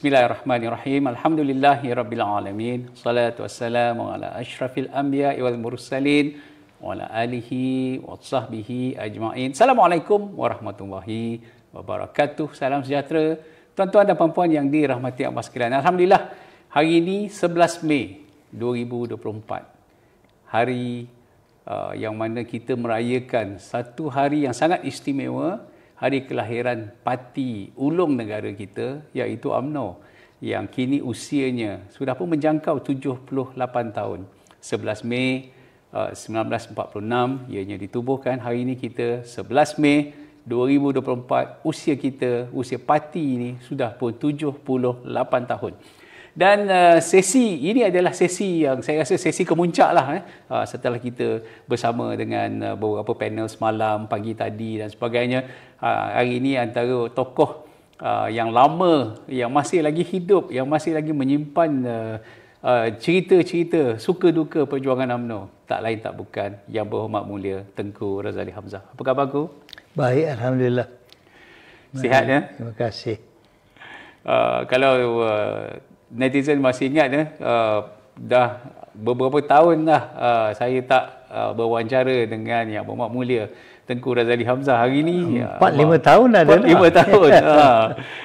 Bismillahirrahmanirrahim. Alhamdulillahirabbil alamin. Salatu wassalamu ala asyrafil anbiya wal mursalin wa ala alihi wa sahbihi ajma'in. Assalamualaikum warahmatullahi wabarakatuh. Salam sejahtera tuan-tuan dan puan-puan yang dirahmati Allah sekalian. Alhamdulillah hari ini 11 Mei 2024. Hari uh, yang mana kita merayakan satu hari yang sangat istimewa hari kelahiran parti ulung negara kita iaitu AMNO yang kini usianya sudah pun menjangkau 78 tahun. 11 Mei uh, 1946 ianya ditubuhkan. Hari ini kita 11 Mei 2024 usia kita, usia parti ini sudah pun 78 tahun. Dan uh, sesi ini adalah sesi yang saya rasa sesi kemuncak lah eh, uh, setelah kita bersama dengan uh, beberapa panel semalam, pagi tadi dan sebagainya. Uh, hari ini antara tokoh uh, yang lama, yang masih lagi hidup, yang masih lagi menyimpan uh, uh, cerita-cerita suka duka perjuangan UMNO. Tak lain tak bukan yang berhormat mulia Tengku Razali Hamzah. Apa khabar aku? Baik, Alhamdulillah. Sihat ya? Terima kasih. Uh, kalau uh, netizen masih ingat ya, uh, dah beberapa tahun dah uh, saya tak uh, berwawancara dengan yang berhormat mulia Tengku Razali Hamzah hari ini empat lima tahun dah empat lima tahun ha.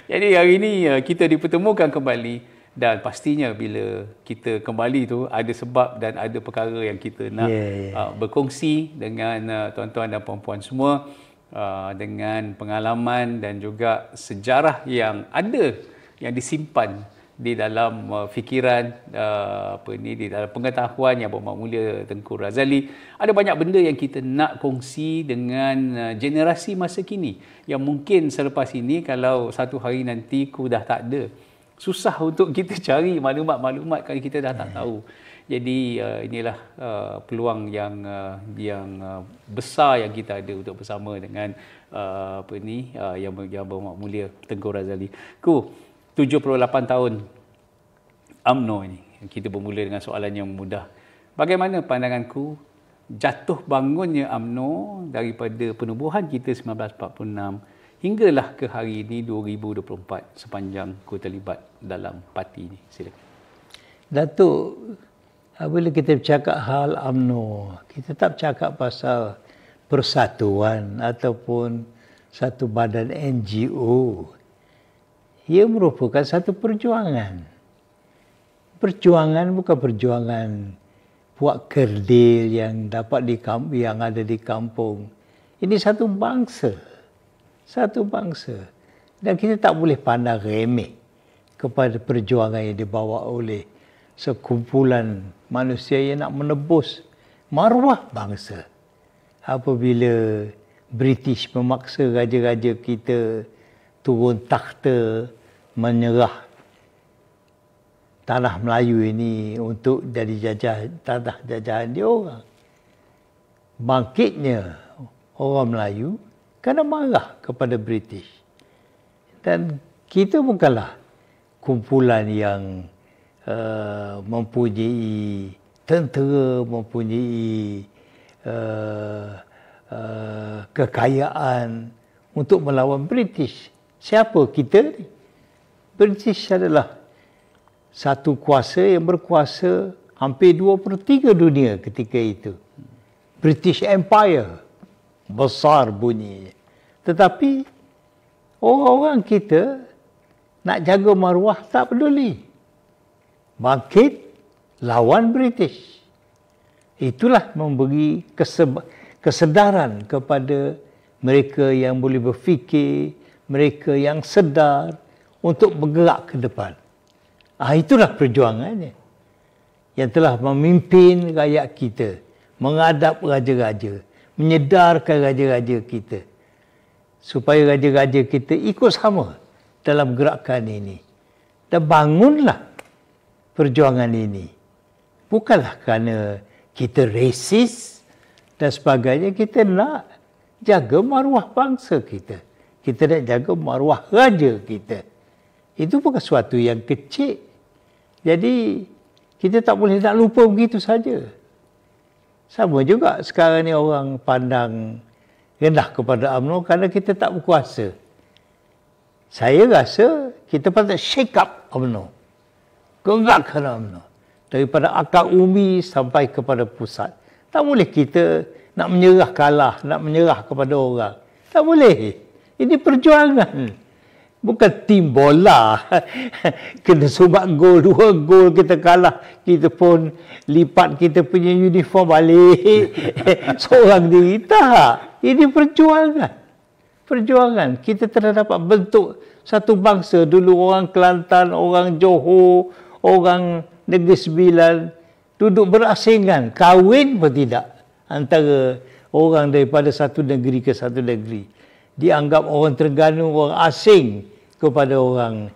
jadi hari ini uh, kita dipertemukan kembali dan pastinya bila kita kembali tu ada sebab dan ada perkara yang kita nak yeah, yeah. Uh, berkongsi dengan uh, tuan-tuan dan puan-puan semua uh, dengan pengalaman dan juga sejarah yang ada yang disimpan di dalam uh, fikiran uh, apa ni di dalam pengetahuan yang bermakna mulia Tengku Razali. Ada banyak benda yang kita nak kongsi dengan uh, generasi masa kini yang mungkin selepas ini kalau satu hari nanti ku dah tak ada. Susah untuk kita cari maklumat-maklumat kalau kita dah tak tahu. Jadi uh, inilah uh, peluang yang uh, yang uh, besar yang kita ada untuk bersama dengan uh, apa ni uh, yang yang bermakna mulia Tengku Razali. Ku 78 tahun UMNO ini. Kita bermula dengan soalan yang mudah. Bagaimana pandanganku jatuh bangunnya UMNO daripada penubuhan kita 1946 hinggalah ke hari ini 2024 sepanjang ku terlibat dalam parti ini. Silakan. Datuk, apabila kita bercakap hal UMNO, kita tak bercakap pasal persatuan ataupun satu badan NGO ia merupakan satu perjuangan. Perjuangan bukan perjuangan buat kerdil yang dapat di kampung, yang ada di kampung. Ini satu bangsa. Satu bangsa. Dan kita tak boleh pandang remeh kepada perjuangan yang dibawa oleh sekumpulan manusia yang nak menebus maruah bangsa. Apabila British memaksa raja-raja kita turun takhta menyerah tanah Melayu ini untuk jadi jajah tanah jajahan dia orang. Bangkitnya orang Melayu kerana marah kepada British. Dan kita bukanlah kumpulan yang uh, mempunyai tentera, mempunyai uh, uh, kekayaan untuk melawan British. Siapa kita ni? British adalah satu kuasa yang berkuasa hampir dua per tiga dunia ketika itu. British Empire. Besar bunyinya. Tetapi orang-orang kita nak jaga maruah tak peduli. Bangkit lawan British. Itulah memberi kesedaran kepada mereka yang boleh berfikir, mereka yang sedar untuk bergerak ke depan. Ah itulah perjuangannya. Yang telah memimpin rakyat kita, menghadap raja-raja, menyedarkan raja-raja kita supaya raja-raja kita ikut sama dalam gerakan ini. Dan bangunlah perjuangan ini. Bukanlah kerana kita resis dan sebagainya, kita nak jaga maruah bangsa kita kita nak jaga maruah raja kita. Itu bukan sesuatu yang kecil. Jadi, kita tak boleh nak lupa begitu saja. Sama juga sekarang ni orang pandang rendah kepada UMNO kerana kita tak berkuasa. Saya rasa kita patut shake up UMNO. Gerakkan UMNO. Daripada akar umi sampai kepada pusat. Tak boleh kita nak menyerah kalah, nak menyerah kepada orang. Tak boleh. Ini perjuangan. Bukan tim bola. Kena sumbat gol, dua gol kita kalah. Kita pun lipat kita punya uniform balik. Seorang diri. Tak. Ini perjuangan perjuangan. Kita telah dapat bentuk satu bangsa. Dulu orang Kelantan, orang Johor, orang Negeri Sembilan duduk berasingan. Kahwin pun tidak antara orang daripada satu negeri ke satu negeri. Dianggap orang Terengganu, orang asing kepada orang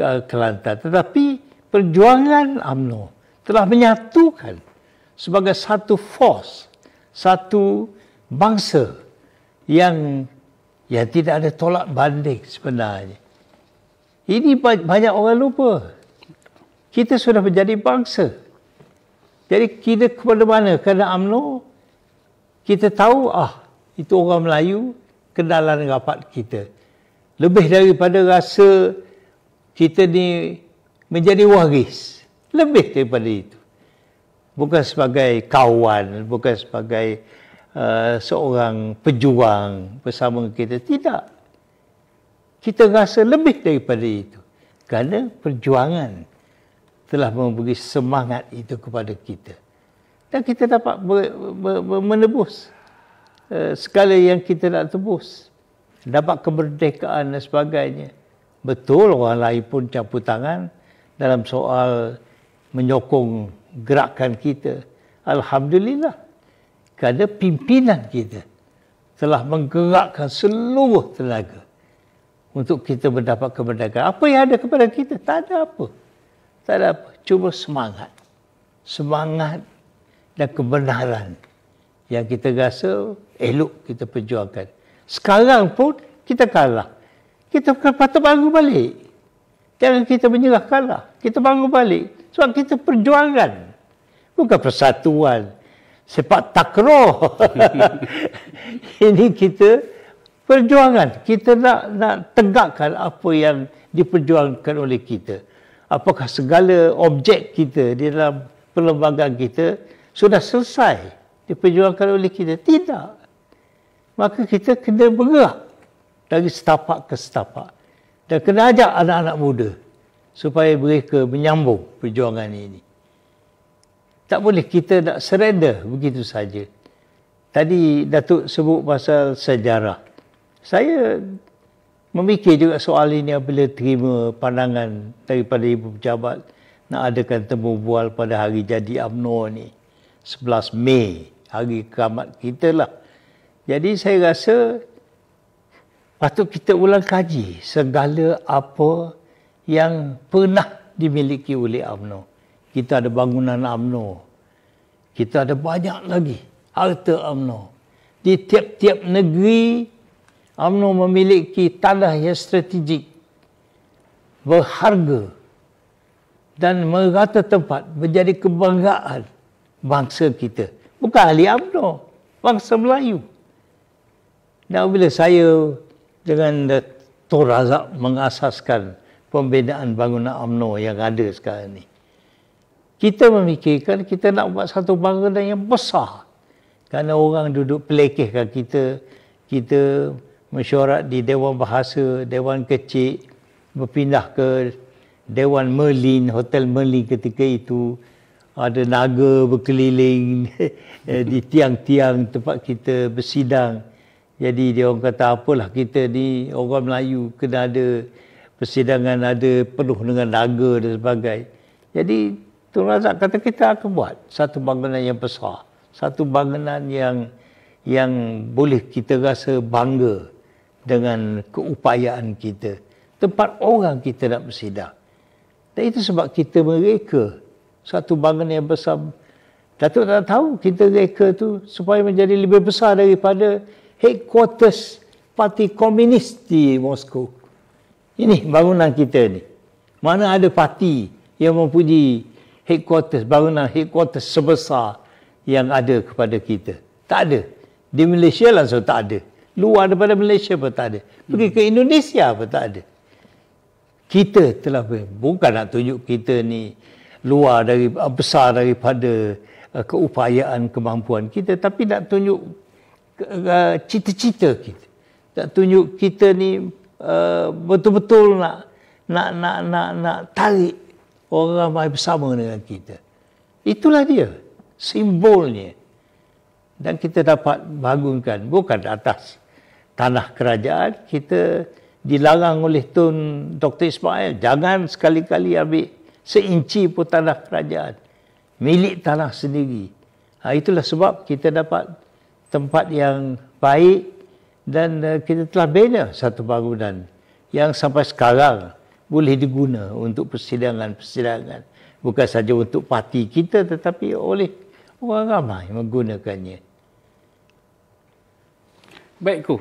Kelantan. Tetapi perjuangan UMNO telah menyatukan sebagai satu force, satu bangsa yang yang tidak ada tolak banding sebenarnya. Ini banyak orang lupa. Kita sudah menjadi bangsa. Jadi kita kepada mana? Kerana UMNO, kita tahu ah itu orang Melayu, kenalan rapat kita. Lebih daripada rasa kita ni menjadi waris. Lebih daripada itu. Bukan sebagai kawan, bukan sebagai Uh, seorang pejuang bersama kita. Tidak. Kita rasa lebih daripada itu. Kerana perjuangan telah memberi semangat itu kepada kita. Dan kita dapat ber, ber, ber, menebus segala yang kita nak tebus. Dapat kemerdekaan dan sebagainya. Betul orang lain pun campur tangan dalam soal menyokong gerakan kita. Alhamdulillah kerana pimpinan kita telah menggerakkan seluruh tenaga untuk kita mendapat kemerdekaan. Apa yang ada kepada kita? Tak ada apa. Tak ada apa. Cuma semangat. Semangat dan kebenaran yang kita rasa elok kita perjuangkan. Sekarang pun kita kalah. Kita patut bangun balik. Jangan kita menyerah kalah. Kita bangun balik. Sebab kita perjuangan. Bukan persatuan sepak takraw. Ini kita perjuangan. Kita nak nak tegakkan apa yang diperjuangkan oleh kita. Apakah segala objek kita di dalam perlembagaan kita sudah selesai diperjuangkan oleh kita? Tidak. Maka kita kena bergerak dari setapak ke setapak. Dan kena ajak anak-anak muda supaya mereka menyambung perjuangan ini. Tak boleh kita nak surrender begitu saja. Tadi Datuk sebut pasal sejarah. Saya memikir juga soal ini apabila terima pandangan daripada Ibu Pejabat nak adakan temu bual pada hari jadi UMNO ni. 11 Mei, hari keramat kita lah. Jadi saya rasa patut kita ulang kaji segala apa yang pernah dimiliki oleh UMNO kita ada bangunan AMNO. Kita ada banyak lagi harta AMNO. Di tiap-tiap negeri, AMNO memiliki tanah yang strategik, berharga dan merata tempat menjadi kebanggaan bangsa kita. Bukan ahli AMNO, bangsa Melayu. Dan bila saya dengan Tor Razak mengasaskan pembinaan bangunan AMNO yang ada sekarang ini kita memikirkan kita nak buat satu bangunan yang besar. Kerana orang duduk pelekehkan kita, kita mesyuarat di Dewan Bahasa, Dewan Kecil, berpindah ke Dewan Merlin, Hotel Merlin ketika itu. Ada naga berkeliling di tiang-tiang tempat kita bersidang. Jadi dia orang kata apalah kita ni orang Melayu kena ada persidangan ada penuh dengan naga dan sebagainya. Jadi Tun Razak kata kita akan buat satu bangunan yang besar. Satu bangunan yang yang boleh kita rasa bangga dengan keupayaan kita. Tempat orang kita nak bersidang. Dan itu sebab kita mereka satu bangunan yang besar. Datuk tak tahu kita reka tu supaya menjadi lebih besar daripada headquarters parti komunis di Moskow. Ini bangunan kita ni. Mana ada parti yang mempunyai headquarters, bangunan headquarters sebesar yang ada kepada kita. Tak ada. Di Malaysia langsung tak ada. Luar daripada Malaysia pun tak ada. Pergi ke Indonesia pun tak ada. kita telah bukan nak tunjuk kita ni luar dari besar daripada uh, keupayaan kemampuan kita. Tapi nak tunjuk uh, cita-cita kita. Nak tunjuk kita ni uh, betul-betul nak nak nak nak nak tarik orang ramai bersama dengan kita. Itulah dia simbolnya. Dan kita dapat bangunkan bukan atas tanah kerajaan kita dilarang oleh Tun Dr. Ismail. Jangan sekali-kali ambil seinci pun tanah kerajaan. Milik tanah sendiri. Ha, itulah sebab kita dapat tempat yang baik dan uh, kita telah bina satu bangunan yang sampai sekarang boleh diguna untuk persidangan-persidangan. Bukan saja untuk parti kita tetapi oleh orang ramai menggunakannya. Baik ku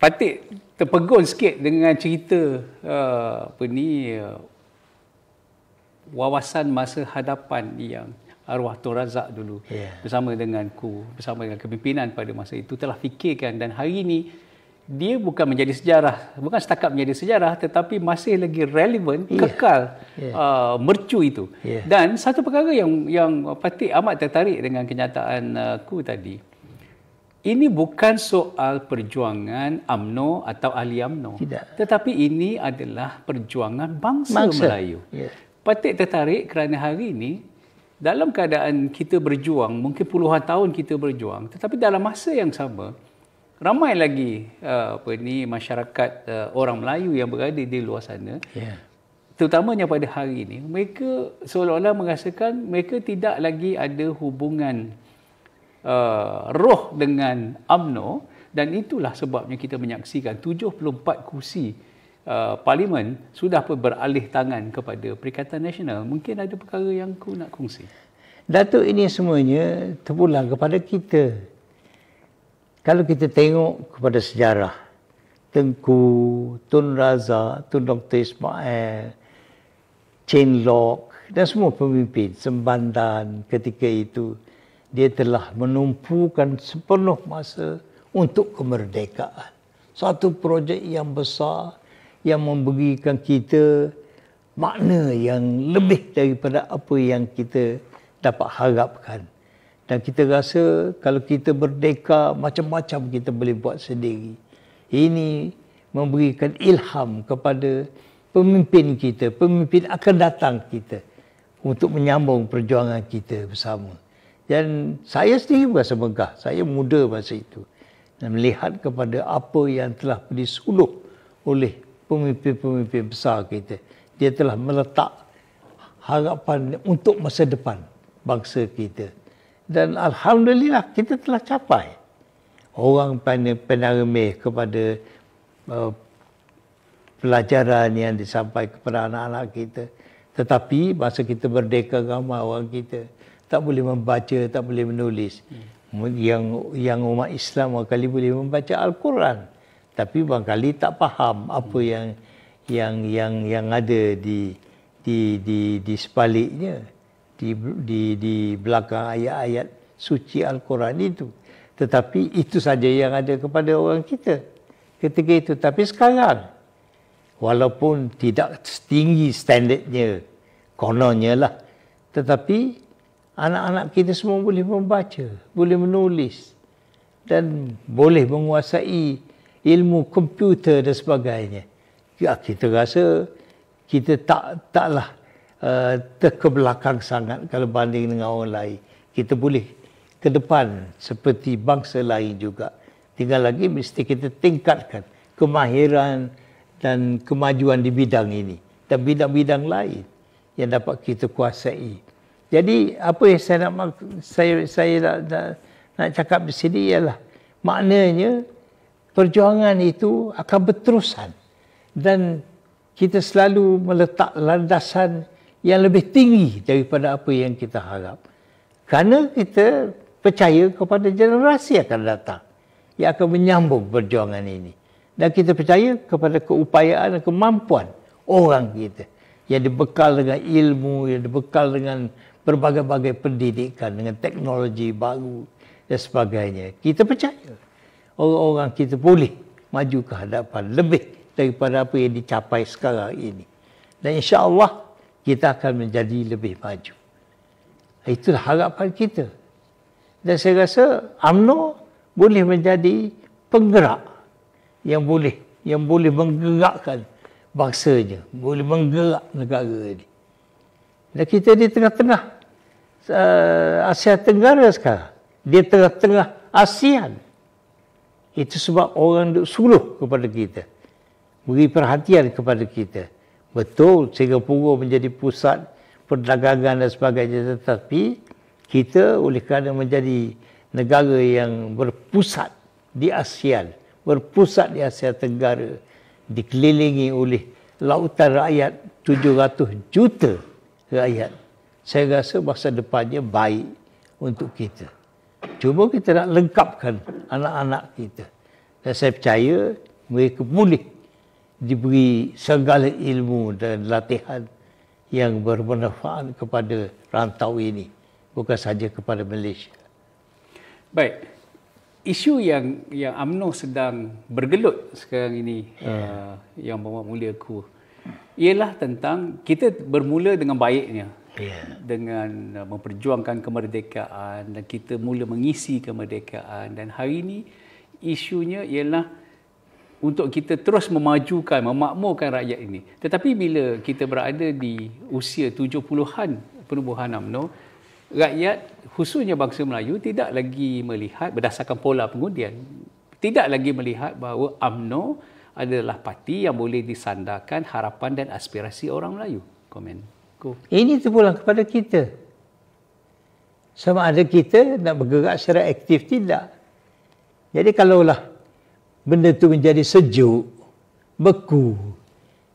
Patik terpegun sikit dengan cerita uh, apa ni uh, wawasan masa hadapan yang arwah Tun Razak dulu yeah. bersama dengan ku bersama dengan kepimpinan pada masa itu telah fikirkan dan hari ini dia bukan menjadi sejarah bukan setakat menjadi sejarah tetapi masih lagi relevan yeah. kekal yeah. Uh, mercu itu yeah. dan satu perkara yang yang Patik amat tertarik dengan kenyataan uh, ku tadi ini bukan soal perjuangan AMNO atau ahli AMNO. Tidak. Tetapi ini adalah perjuangan bangsa, bangsa. Melayu. Yeah. Patut tertarik kerana hari ini dalam keadaan kita berjuang, mungkin puluhan tahun kita berjuang, tetapi dalam masa yang sama ramai lagi uh, apa ni masyarakat uh, orang Melayu yang berada di luar sana. Yeah. Terutamanya pada hari ini, mereka seolah-olah merasakan mereka tidak lagi ada hubungan uh, roh dengan AMNO dan itulah sebabnya kita menyaksikan 74 kursi uh, parlimen sudah beralih tangan kepada Perikatan Nasional. Mungkin ada perkara yang ku nak kongsi. Datuk ini semuanya terpulang kepada kita. Kalau kita tengok kepada sejarah Tengku, Tun Raza, Tun Dr. Ismail, Chen Lok dan semua pemimpin Sembandan ketika itu dia telah menumpukan sepenuh masa untuk kemerdekaan. Satu projek yang besar yang memberikan kita makna yang lebih daripada apa yang kita dapat harapkan. Dan kita rasa kalau kita merdeka, macam-macam kita boleh buat sendiri. Ini memberikan ilham kepada pemimpin kita, pemimpin akan datang kita untuk menyambung perjuangan kita bersama. Dan saya sendiri berasa megah. Saya muda masa itu. Dan melihat kepada apa yang telah disuluh oleh pemimpin-pemimpin besar kita. Dia telah meletak harapan untuk masa depan bangsa kita. Dan Alhamdulillah kita telah capai. Orang penarmih kepada uh, pelajaran yang disampaikan kepada anak-anak kita. Tetapi masa kita merdeka ramai orang kita tak boleh membaca, tak boleh menulis. Hmm. Yang yang umat Islam kali boleh membaca Al-Quran, tapi barangkali tak faham apa yang yang yang yang ada di di di di sebaliknya di di di belakang ayat-ayat suci Al-Quran itu. Tetapi itu saja yang ada kepada orang kita ketika itu. Tapi sekarang, walaupun tidak tinggi standardnya, kononnya lah, tetapi anak-anak kita semua boleh membaca, boleh menulis dan boleh menguasai ilmu komputer dan sebagainya. Ya, kita rasa kita tak taklah uh, terkebelakang sangat kalau banding dengan orang lain. Kita boleh ke depan seperti bangsa lain juga. Tinggal lagi mesti kita tingkatkan kemahiran dan kemajuan di bidang ini dan bidang-bidang lain yang dapat kita kuasai. Jadi apa yang saya nak saya saya nak, nak, nak cakap di sini ialah maknanya perjuangan itu akan berterusan dan kita selalu meletak landasan yang lebih tinggi daripada apa yang kita harap. Kerana kita percaya kepada generasi akan datang yang akan menyambung perjuangan ini. Dan kita percaya kepada keupayaan dan kemampuan orang kita yang dibekal dengan ilmu, yang dibekal dengan berbagai-bagai pendidikan dengan teknologi baru dan sebagainya. Kita percaya orang-orang kita boleh maju ke hadapan lebih daripada apa yang dicapai sekarang ini. Dan insya Allah kita akan menjadi lebih maju. Itulah harapan kita. Dan saya rasa UMNO boleh menjadi penggerak yang boleh yang boleh menggerakkan bangsanya, boleh menggerak negara ini. Dan kita di tengah-tengah uh, Asia Tenggara sekarang. Di tengah-tengah ASEAN. Itu sebab orang duk suluh kepada kita. Beri perhatian kepada kita. Betul Singapura menjadi pusat perdagangan dan sebagainya. Tetapi kita oleh kerana menjadi negara yang berpusat di ASEAN. Berpusat di Asia Tenggara. Dikelilingi oleh lautan rakyat 700 juta rakyat. Saya rasa masa depannya baik untuk kita. Cuma kita nak lengkapkan anak-anak kita. Dan saya percaya mereka boleh diberi segala ilmu dan latihan yang bermanfaat kepada rantau ini bukan saja kepada Malaysia. Baik. Isu yang yang AMNO sedang bergelut sekarang ini yeah. uh, yang bawa mulia ku ialah tentang kita bermula dengan baiknya yeah. dengan uh, memperjuangkan kemerdekaan dan kita mula mengisi kemerdekaan dan hari ini isunya ialah untuk kita terus memajukan, memakmurkan rakyat ini. Tetapi bila kita berada di usia 70-an penubuhan UMNO, rakyat khususnya bangsa Melayu tidak lagi melihat berdasarkan pola pengundian, tidak lagi melihat bahawa UMNO adalah parti yang boleh disandarkan harapan dan aspirasi orang Melayu. Komen. Ini terpulang kepada kita. Sama ada kita nak bergerak secara aktif tidak. Jadi kalaulah benda tu menjadi sejuk, beku.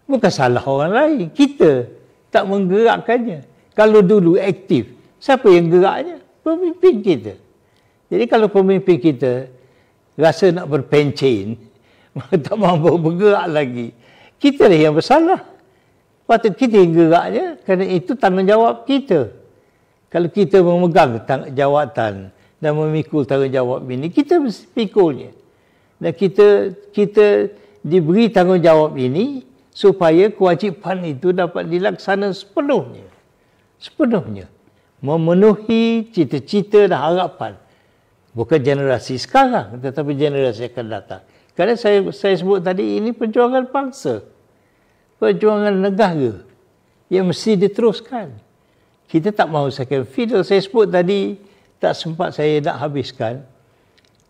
Bukan salah orang lain. Kita tak menggerakkannya. Kalau dulu aktif, siapa yang geraknya? Pemimpin kita. Jadi kalau pemimpin kita rasa nak berpencin, tak mampu bergerak lagi, kita lah yang bersalah. Patut kita geraknya kerana itu tanggungjawab kita. Kalau kita memegang jawatan dan memikul tanggungjawab ini, kita pikulnya dan kita kita diberi tanggungjawab ini supaya kewajipan itu dapat dilaksanakan sepenuhnya. Sepenuhnya. Memenuhi cita-cita dan harapan. Bukan generasi sekarang tetapi generasi akan datang. Kerana saya saya sebut tadi ini perjuangan bangsa. Perjuangan negara yang mesti diteruskan. Kita tak mahu second fiddle. Saya sebut tadi tak sempat saya nak habiskan.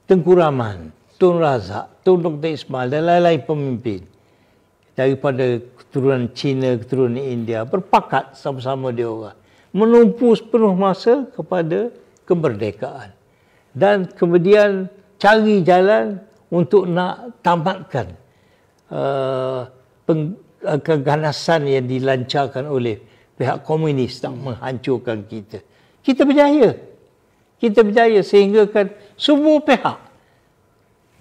Tengkuraman. Tun Razak, Tun Dr. Ismail dan lain-lain pemimpin daripada keturunan Cina, keturunan India berpakat sama-sama dia orang menumpu sepenuh masa kepada kemerdekaan dan kemudian cari jalan untuk nak tamatkan uh, keganasan yang dilancarkan oleh pihak komunis nak menghancurkan kita. Kita berjaya. Kita berjaya sehingga kan semua pihak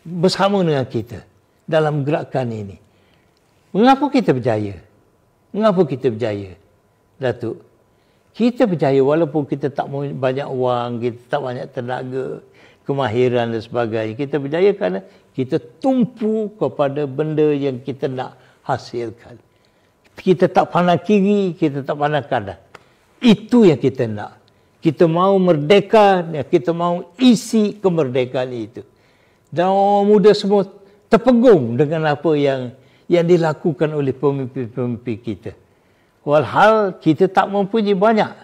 bersama dengan kita dalam gerakan ini. Mengapa kita berjaya? Mengapa kita berjaya? Datuk, kita berjaya walaupun kita tak banyak wang, kita tak banyak tenaga, kemahiran dan sebagainya. Kita berjaya kerana kita tumpu kepada benda yang kita nak hasilkan. Kita tak pandang kiri, kita tak pandang kanan. Itu yang kita nak. Kita mau merdeka, kita mau isi kemerdekaan itu dan orang muda semua terpegung dengan apa yang yang dilakukan oleh pemimpin-pemimpin kita. Walhal kita tak mempunyai banyak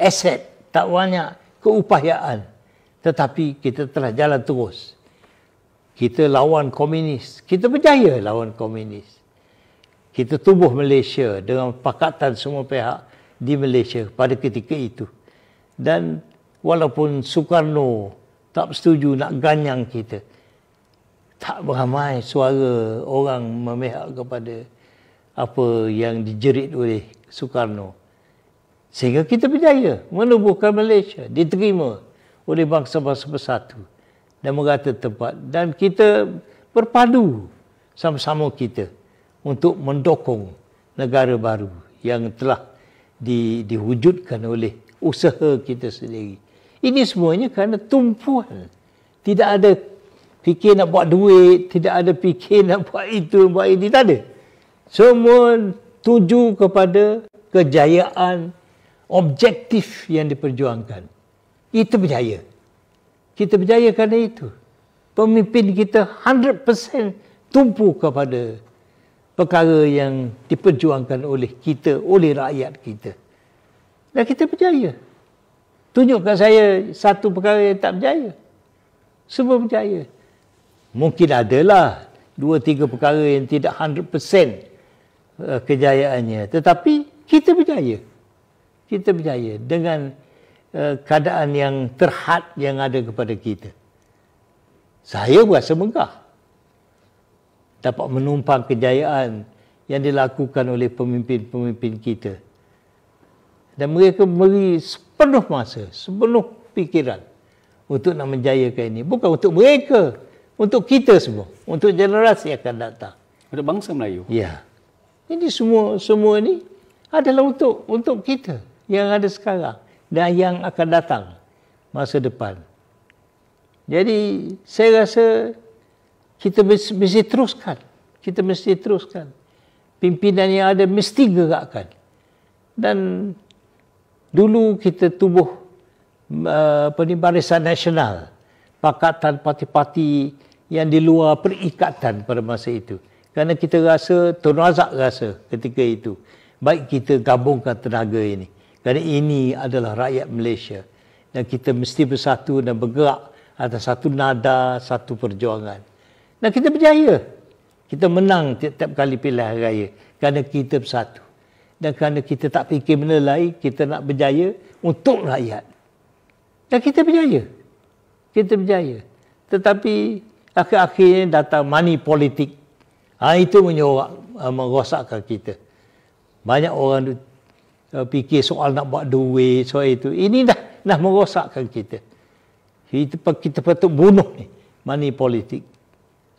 aset, tak banyak keupayaan. Tetapi kita telah jalan terus. Kita lawan komunis. Kita berjaya lawan komunis. Kita tubuh Malaysia dengan pakatan semua pihak di Malaysia pada ketika itu. Dan walaupun Soekarno tak setuju nak ganyang kita, tak beramai suara orang memihak kepada apa yang dijerit oleh Soekarno. Sehingga kita berjaya menubuhkan Malaysia, diterima oleh bangsa-bangsa bersatu dan merata tempat. Dan kita berpadu sama-sama kita untuk mendukung negara baru yang telah di, diwujudkan oleh usaha kita sendiri. Ini semuanya kerana tumpuan. Tidak ada fikir nak buat duit, tidak ada fikir nak buat itu, buat ini, tak ada. Semua tuju kepada kejayaan objektif yang diperjuangkan. Itu berjaya. Kita berjaya kerana itu. Pemimpin kita 100% tumpu kepada perkara yang diperjuangkan oleh kita, oleh rakyat kita. Dan kita berjaya. Tunjukkan saya satu perkara yang tak berjaya. Semua berjaya. Mungkin adalah dua tiga perkara yang tidak 100% uh, kejayaannya. Tetapi kita berjaya. Kita berjaya dengan uh, keadaan yang terhad yang ada kepada kita. Saya berasa megah. Dapat menumpang kejayaan yang dilakukan oleh pemimpin-pemimpin kita. Dan mereka beri sepenuh masa, sepenuh pikiran untuk nak menjayakan ini. Bukan untuk mereka, untuk kita semua, untuk generasi yang akan datang. Untuk bangsa Melayu. Ya. Ini semua semua ini adalah untuk untuk kita yang ada sekarang dan yang akan datang masa depan. Jadi saya rasa kita mesti teruskan. Kita mesti teruskan. Pimpinan yang ada mesti gerakkan. Dan dulu kita tubuh uh, barisan nasional pakatan parti-parti yang di luar perikatan pada masa itu kerana kita rasa Tun Razak rasa ketika itu baik kita gabungkan tenaga ini kerana ini adalah rakyat Malaysia dan kita mesti bersatu dan bergerak atas satu nada satu perjuangan dan kita berjaya kita menang tiap-tiap kali pilihan raya kerana kita bersatu dan kerana kita tak fikir benda lain, kita nak berjaya untuk rakyat. Dan kita berjaya. Kita berjaya. Tetapi akhir-akhirnya datang money politik. Ha, itu menyorak, uh, merosakkan kita. Banyak orang uh, fikir soal nak buat duit, soal itu. Ini dah dah merosakkan kita. Kita, kita patut bunuh ni, money politik.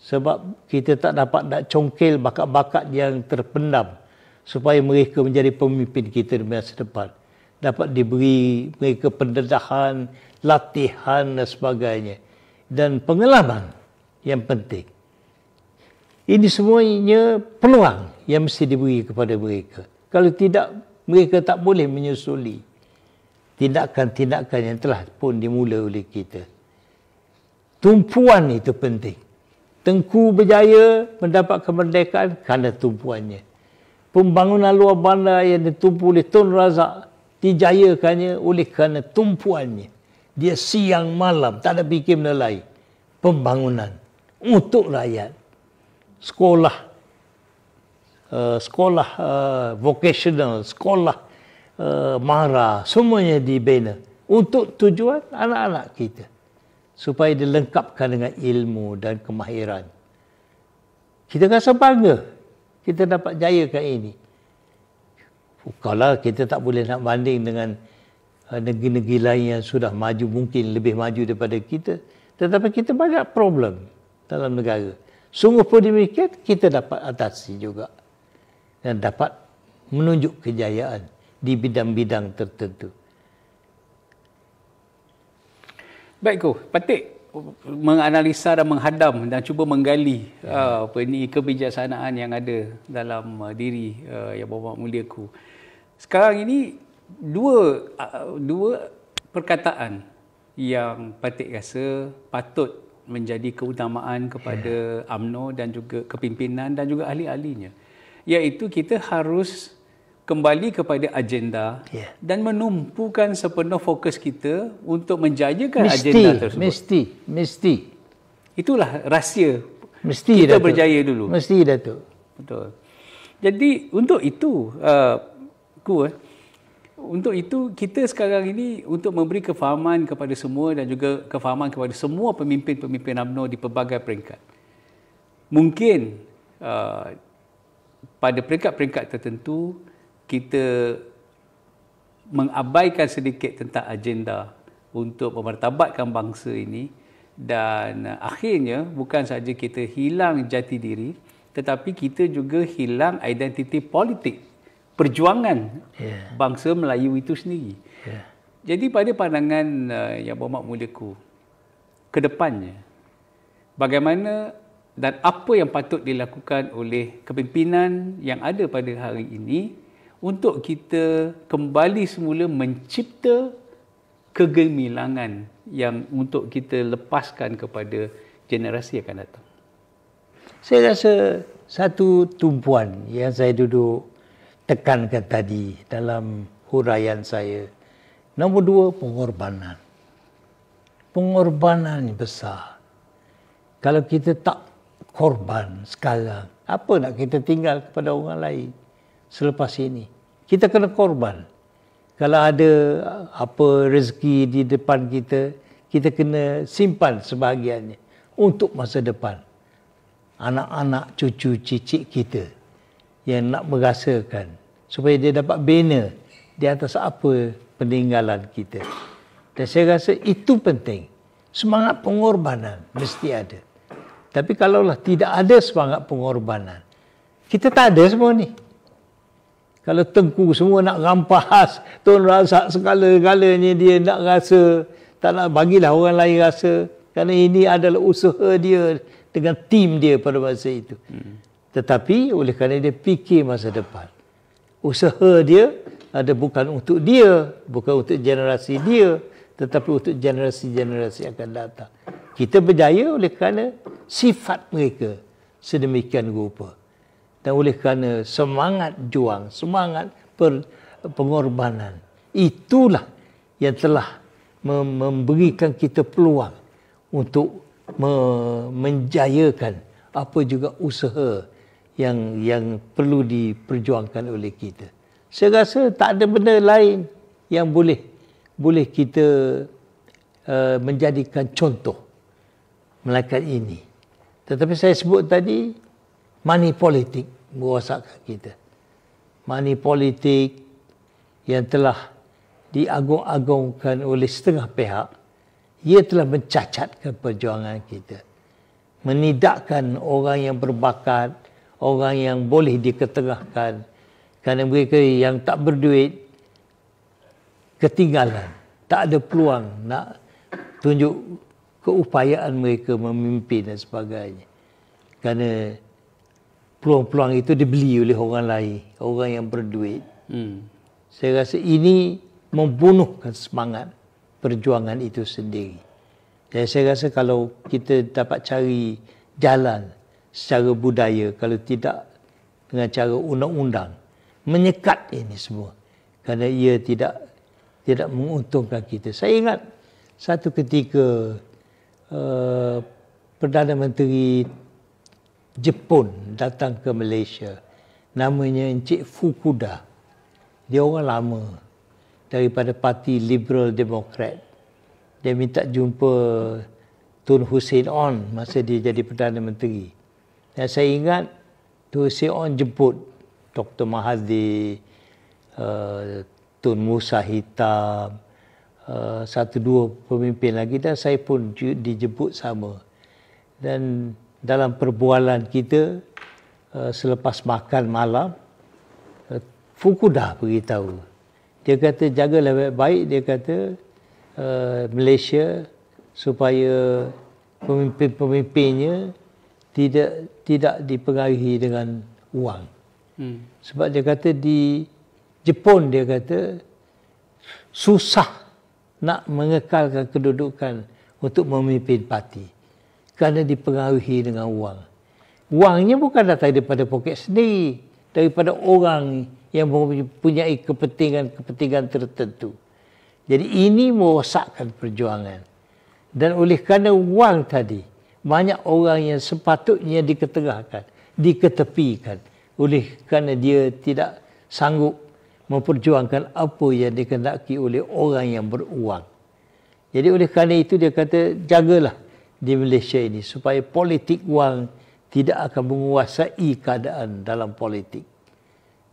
Sebab kita tak dapat nak congkel bakat-bakat yang terpendam supaya mereka menjadi pemimpin kita di masa depan. Dapat diberi mereka pendedahan, latihan dan sebagainya. Dan pengalaman yang penting. Ini semuanya peluang yang mesti diberi kepada mereka. Kalau tidak, mereka tak boleh menyusuli tindakan-tindakan yang telah pun dimulai oleh kita. Tumpuan itu penting. Tengku berjaya mendapat kemerdekaan kerana tumpuannya pembangunan luar bandar yang ditumpu oleh Tun Razak dijayakannya oleh kerana tumpuannya. Dia siang malam, tak ada fikir benda lain. Pembangunan untuk rakyat. Sekolah, uh, sekolah uh, vocational, sekolah uh, mara, semuanya dibina. Untuk tujuan anak-anak kita. Supaya dilengkapkan dengan ilmu dan kemahiran. Kita rasa bangga kita dapat jayakan ini. Kalau kita tak boleh nak banding dengan uh, negeri-negeri lain yang sudah maju mungkin lebih maju daripada kita tetapi kita banyak problem dalam negara sungguh pun demikian kita dapat atasi juga dan dapat menunjuk kejayaan di bidang-bidang tertentu baik ko patik menganalisa dan menghadam dan cuba menggali uh, apa ni kebijaksanaan yang ada dalam uh, diri uh, yang bawa muliaku. Sekarang ini dua uh, dua perkataan yang Patik rasa patut menjadi keutamaan kepada yeah. AMNO dan juga kepimpinan dan juga ahli-ahlinya. Iaitu kita harus kembali kepada agenda yeah. dan menumpukan sepenuh fokus kita untuk menjayakan mesti, agenda tersebut. Mesti, mesti. Itulah rahsia mesti kita Datuk. berjaya dulu. Mesti Datuk. Betul. Jadi untuk itu, uh, ku, eh, untuk itu kita sekarang ini untuk memberi kefahaman kepada semua dan juga kefahaman kepada semua pemimpin-pemimpin UMNO di pelbagai peringkat. Mungkin uh, pada peringkat-peringkat tertentu, kita mengabaikan sedikit tentang agenda untuk memertabatkan bangsa ini dan akhirnya bukan saja kita hilang jati diri tetapi kita juga hilang identiti politik perjuangan yeah. bangsa Melayu itu sendiri. Yeah. Jadi pada pandangan uh, yang berhormat muliaku ke depannya bagaimana dan apa yang patut dilakukan oleh kepimpinan yang ada pada hari ini untuk kita kembali semula mencipta kegemilangan yang untuk kita lepaskan kepada generasi akan datang. Saya rasa satu tumpuan yang saya duduk tekankan tadi dalam huraian saya. Nombor dua, pengorbanan. Pengorbanan besar. Kalau kita tak korban sekarang. Apa nak kita tinggal kepada orang lain selepas ini? Kita kena korban. Kalau ada apa rezeki di depan kita, kita kena simpan sebahagiannya untuk masa depan. Anak-anak, cucu, cicit kita yang nak merasakan supaya dia dapat bina di atas apa peninggalan kita. Dan saya rasa itu penting. Semangat pengorbanan mesti ada. Tapi kalaulah tidak ada semangat pengorbanan, kita tak ada semua ni. Kalau tengku semua nak rampas, Tuan Razak segala-galanya dia nak rasa, tak nak bagilah orang lain rasa. Kerana ini adalah usaha dia dengan tim dia pada masa itu. Hmm. Tetapi oleh kerana dia fikir masa depan. Usaha dia ada bukan untuk dia, bukan untuk generasi dia, tetapi untuk generasi-generasi akan datang. Kita berjaya oleh kerana sifat mereka sedemikian rupa. Dan oleh kerana semangat juang, semangat per, pengorbanan. Itulah yang telah memberikan kita peluang untuk menjayakan apa juga usaha yang yang perlu diperjuangkan oleh kita. Saya rasa tak ada benda lain yang boleh boleh kita uh, menjadikan contoh melainkan ini. Tetapi saya sebut tadi, money politik merosakkan kita. Money politik yang telah diagung-agungkan oleh setengah pihak, ia telah mencacatkan perjuangan kita. Menidakkan orang yang berbakat, orang yang boleh diketengahkan. Kerana mereka yang tak berduit, ketinggalan. Tak ada peluang nak tunjuk keupayaan mereka memimpin dan sebagainya. Kerana peluang-peluang itu dibeli oleh orang lain, orang yang berduit. Hmm. Saya rasa ini membunuhkan semangat perjuangan itu sendiri. Dan saya rasa kalau kita dapat cari jalan secara budaya, kalau tidak dengan cara undang-undang, menyekat ini semua. Kerana ia tidak tidak menguntungkan kita. Saya ingat satu ketika uh, Perdana Menteri Jepun datang ke Malaysia. Namanya Encik Fukuda. Dia orang lama daripada parti Liberal Democrat. Dia minta jumpa Tun Hussein On masa dia jadi Perdana Menteri. Dan saya ingat Tun Hussein On jemput Dr. Mahathir, uh, Tun Musa Hitam, Uh, satu dua pemimpin lagi dan saya pun dijemput sama. Dan dalam perbualan kita uh, selepas makan malam uh, Fukuda beritahu. Dia kata jagalah baik-baik dia kata uh, Malaysia supaya pemimpin-pemimpinnya tidak tidak dipengaruhi dengan wang. Hmm. Sebab dia kata di Jepun dia kata susah nak mengekalkan kedudukan untuk memimpin parti kerana dipengaruhi dengan wang. Wangnya bukan datang daripada poket sendiri, daripada orang yang mempunyai kepentingan-kepentingan tertentu. Jadi ini merosakkan perjuangan. Dan oleh kerana wang tadi, banyak orang yang sepatutnya diketengahkan, diketepikan oleh kerana dia tidak sanggup memperjuangkan apa yang dikehendaki oleh orang yang beruang. Jadi oleh kerana itu dia kata jagalah di Malaysia ini supaya politik wang tidak akan menguasai keadaan dalam politik.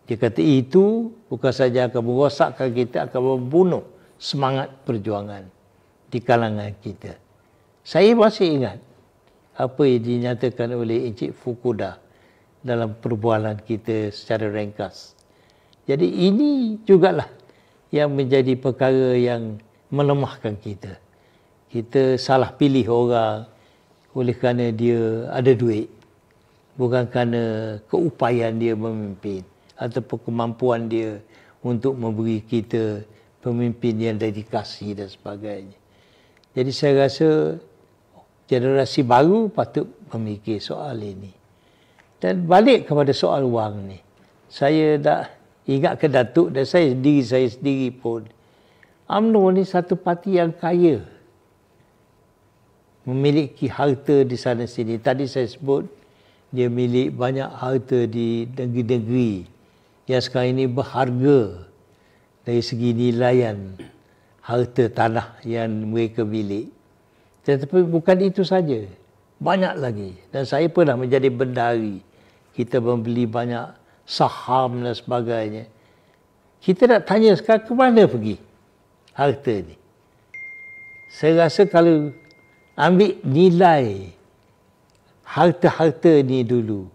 Dia kata itu bukan saja akan merosakkan kita, akan membunuh semangat perjuangan di kalangan kita. Saya masih ingat apa yang dinyatakan oleh Encik Fukuda dalam perbualan kita secara ringkas. Jadi ini jugalah yang menjadi perkara yang melemahkan kita. Kita salah pilih orang, oleh kerana dia ada duit. Bukan kerana keupayaan dia memimpin ataupun kemampuan dia untuk memberi kita pemimpin yang dedikasi dan sebagainya. Jadi saya rasa generasi baru patut memikir soal ini. Dan balik kepada soal wang ni. Saya dah ingat ke Datuk dan saya sendiri, saya sendiri pun. UMNO ni satu parti yang kaya. Memiliki harta di sana sini. Tadi saya sebut dia milik banyak harta di negeri-negeri yang sekarang ini berharga dari segi nilaian harta tanah yang mereka milik. Tetapi bukan itu saja. Banyak lagi. Dan saya pernah menjadi bendahari kita membeli banyak saham dan sebagainya. Kita nak tanya sekarang ke mana pergi harta ni. Saya rasa kalau ambil nilai harta-harta ni dulu,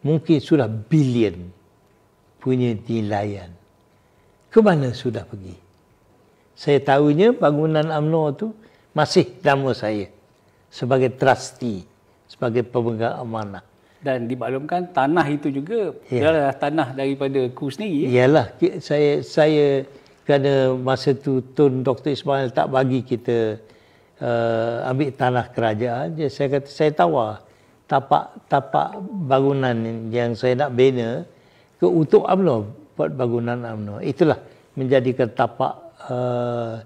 mungkin sudah bilion punya nilaian. Ke mana sudah pergi? Saya tahunya bangunan UMNO tu masih nama saya sebagai trustee, sebagai pemegang amanah dan dimaklumkan tanah itu juga ya. adalah tanah daripada ku sendiri. Iyalah saya saya kerana masa tu Tun Dr Ismail tak bagi kita uh, ambil tanah kerajaan je saya kata saya tawar tapak tapak bangunan yang saya nak bina ke untuk UMNO buat bangunan UMNO. Itulah menjadikan tapak uh,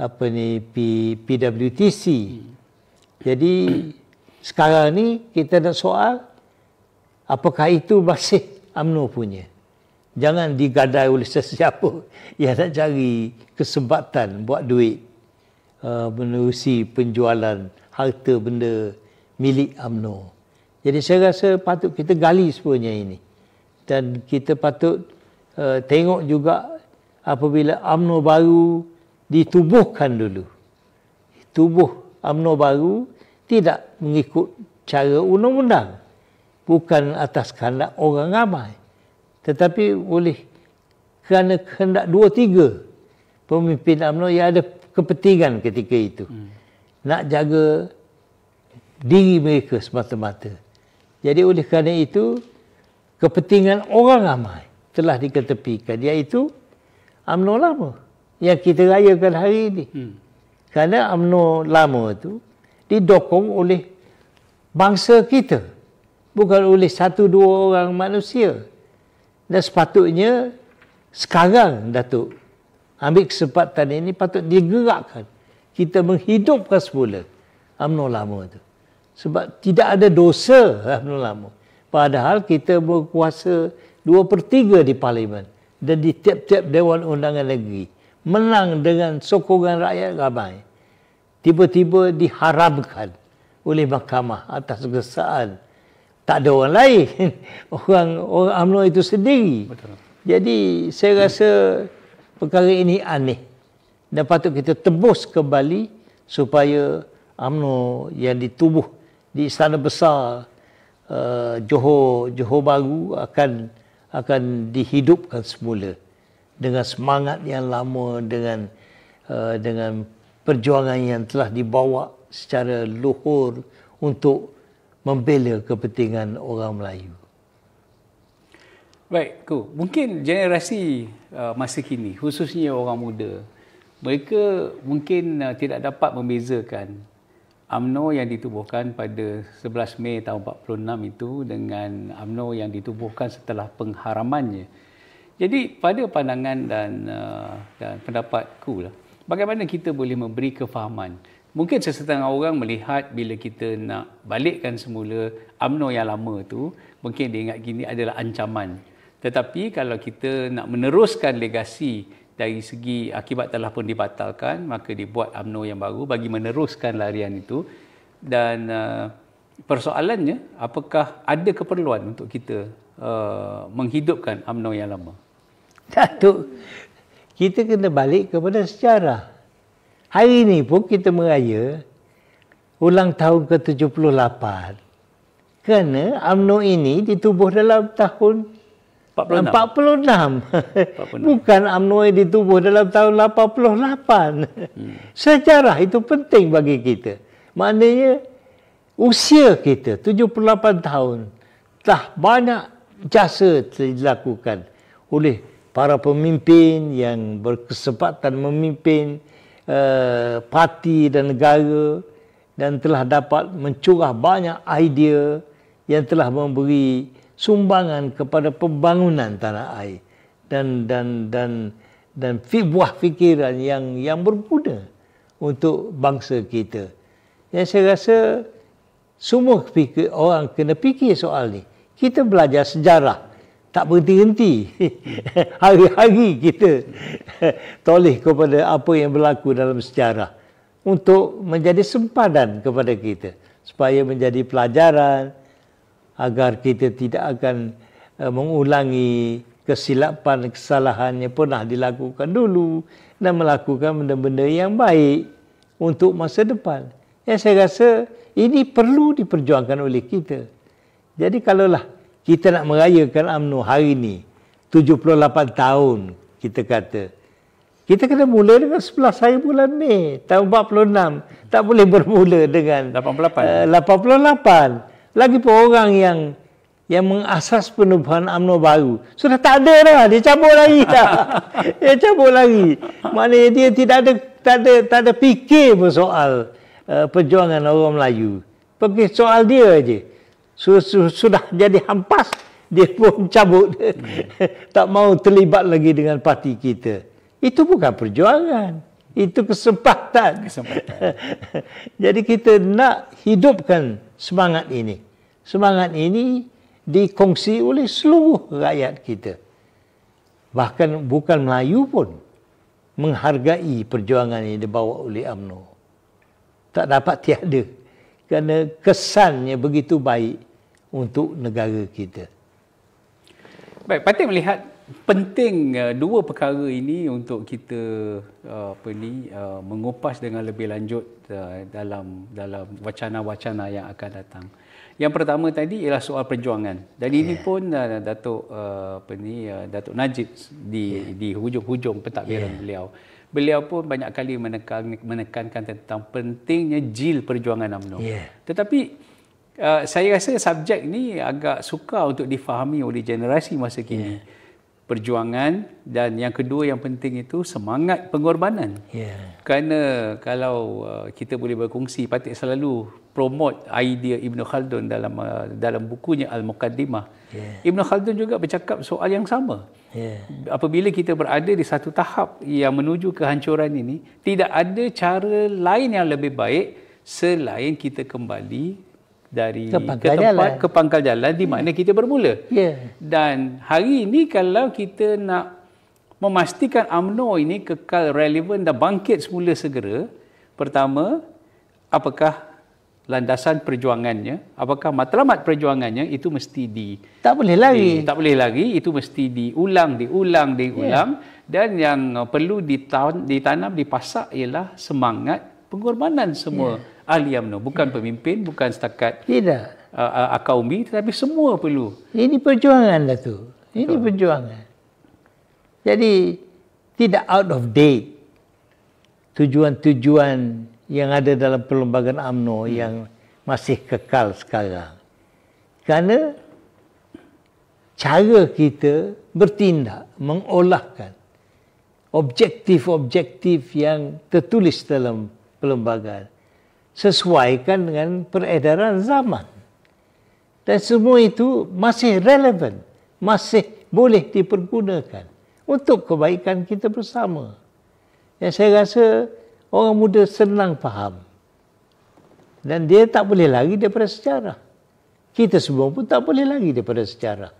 apa ni P, PWTC. Jadi sekarang ni kita nak soal apakah itu masih UMNO punya. Jangan digadai oleh sesiapa yang nak cari kesempatan buat duit uh, menerusi penjualan harta benda milik UMNO. Jadi saya rasa patut kita gali sebenarnya ini. Dan kita patut uh, tengok juga apabila UMNO baru ditubuhkan dulu. Tubuh UMNO baru tidak mengikut cara undang-undang bukan atas kehendak orang ramai tetapi oleh kerana kehendak dua tiga pemimpin UMNO yang ada kepentingan ketika itu hmm. nak jaga diri mereka semata-mata jadi oleh kerana itu kepentingan orang ramai telah diketepikan iaitu UMNO lama yang kita rayakan hari ini hmm. kerana UMNO lama itu didokong oleh bangsa kita bukan oleh satu dua orang manusia. Dan sepatutnya sekarang Datuk ambil kesempatan ini patut digerakkan. Kita menghidupkan semula UMNO lama itu. Sebab tidak ada dosa UMNO lama. Padahal kita berkuasa dua per tiga di parlimen dan di tiap-tiap Dewan Undangan Negeri. Menang dengan sokongan rakyat ramai. Tiba-tiba diharamkan oleh mahkamah atas kesalahan tak ada orang lain. Orang orang UMNO itu sendiri. Betul. Jadi saya rasa perkara ini aneh. Dan patut kita tebus kembali supaya UMNO yang ditubuh di Istana Besar uh, Johor Johor Baru akan akan dihidupkan semula dengan semangat yang lama dengan uh, dengan perjuangan yang telah dibawa secara luhur untuk membela kepentingan orang Melayu. Baik, ku. Mungkin generasi uh, masa kini, khususnya orang muda, mereka mungkin uh, tidak dapat membezakan UMNO yang ditubuhkan pada 11 Mei tahun 46 itu dengan UMNO yang ditubuhkan setelah pengharamannya. Jadi pada pandangan dan uh, dan pendapatku lah, bagaimana kita boleh memberi kefahaman Mungkin sesetengah orang melihat bila kita nak balikkan semula UMNO yang lama tu, mungkin dia ingat gini adalah ancaman. Tetapi kalau kita nak meneruskan legasi dari segi akibat telah pun dibatalkan, maka dibuat UMNO yang baru bagi meneruskan larian itu. Dan uh, persoalannya, apakah ada keperluan untuk kita uh, menghidupkan UMNO yang lama? Datuk, kita kena balik kepada sejarah. Hari ini pun kita meraya ulang tahun ke-78. Kerana UMNO ini ditubuh dalam tahun 46. 46. 46. Bukan UMNO ditubuh dalam tahun 88. Hmm. Sejarah itu penting bagi kita. Maknanya usia kita 78 tahun telah banyak jasa dilakukan oleh para pemimpin yang berkesempatan memimpin uh, parti dan negara dan telah dapat mencurah banyak idea yang telah memberi sumbangan kepada pembangunan tanah air dan dan dan dan buah fikiran yang yang berguna untuk bangsa kita. Yang saya rasa semua fikir, orang kena fikir soal ni. Kita belajar sejarah tak berhenti-henti. Hari-hari kita toleh kepada apa yang berlaku dalam sejarah untuk menjadi sempadan kepada kita supaya menjadi pelajaran agar kita tidak akan uh, mengulangi kesilapan kesalahan yang pernah dilakukan dulu dan melakukan benda-benda yang baik untuk masa depan. Yang saya rasa ini perlu diperjuangkan oleh kita. Jadi kalaulah kita nak merayakan UMNO hari ini 78 tahun kita kata kita kena mula dengan 11 hari bulan Mei tahun 46 tak boleh bermula dengan 88 uh, 88 lagi pun orang yang yang mengasas penubuhan UMNO baru. Sudah tak ada dah dia cabut lagi dah. Dia cabut lagi. Maknanya dia tidak ada tak ada tak ada fikir pun soal uh, perjuangan orang Melayu. Pergi soal dia aje. Sudah jadi hampas dia pun cabut. Hmm. tak mau terlibat lagi dengan parti kita. Itu bukan perjuangan. Itu kesempatan, kesempatan. jadi kita nak hidupkan semangat ini. Semangat ini dikongsi oleh seluruh rakyat kita. Bahkan bukan Melayu pun menghargai perjuangan ini dibawa oleh UMNO. Tak dapat tiada. Kerana kesannya begitu baik untuk negara kita. Baik, Patih melihat penting uh, dua perkara ini untuk kita uh, apa ni uh, mengupas dengan lebih lanjut uh, dalam dalam wacana-wacana yang akan datang. Yang pertama tadi ialah soal perjuangan. Dan ini yeah. pun uh, Datuk uh, apa ni uh, Datuk Najib di yeah. di hujung-hujung pentadbiran yeah. beliau. Beliau pun banyak kali menekan, menekankan tentang pentingnya jil perjuangan UMNO. Yeah. Tetapi uh, saya rasa subjek ni agak sukar untuk difahami oleh generasi masa kini. Yeah perjuangan dan yang kedua yang penting itu semangat pengorbanan. Yeah. Kerana kalau uh, kita boleh berkongsi Patik selalu promote idea Ibn Khaldun dalam uh, dalam bukunya Al-Muqaddimah. Yeah. Ibn Khaldun juga bercakap soal yang sama. Yeah. Apabila kita berada di satu tahap yang menuju kehancuran ini, tidak ada cara lain yang lebih baik selain kita kembali dari ke, ke tempat jalan. ke pangkal jalan di mana kita bermula. Yeah. Dan hari ini kalau kita nak memastikan UMNO ini kekal relevan dan bangkit semula segera, pertama, apakah landasan perjuangannya, apakah matlamat perjuangannya itu mesti di tak boleh lagi. Di, tak boleh lagi, itu mesti diulang, diulang, diulang yeah. dan yang perlu ditanam, ditanam dipasak ialah semangat pengorbanan semua. Yeah ahli UMNO bukan pemimpin bukan setakat tidak. uh, akar umbi tetapi semua perlu. Ini perjuangan lah tu. Ini Betul. perjuangan. Jadi tidak out of date. Tujuan-tujuan yang ada dalam perlembagaan UMNO hmm. yang masih kekal sekarang. Kerana cara kita bertindak mengolahkan objektif-objektif yang tertulis dalam perlembagaan sesuaikan dengan peredaran zaman. Dan semua itu masih relevan, masih boleh dipergunakan untuk kebaikan kita bersama. Yang saya rasa orang muda senang faham. Dan dia tak boleh lagi daripada sejarah. Kita semua pun tak boleh lagi daripada sejarah.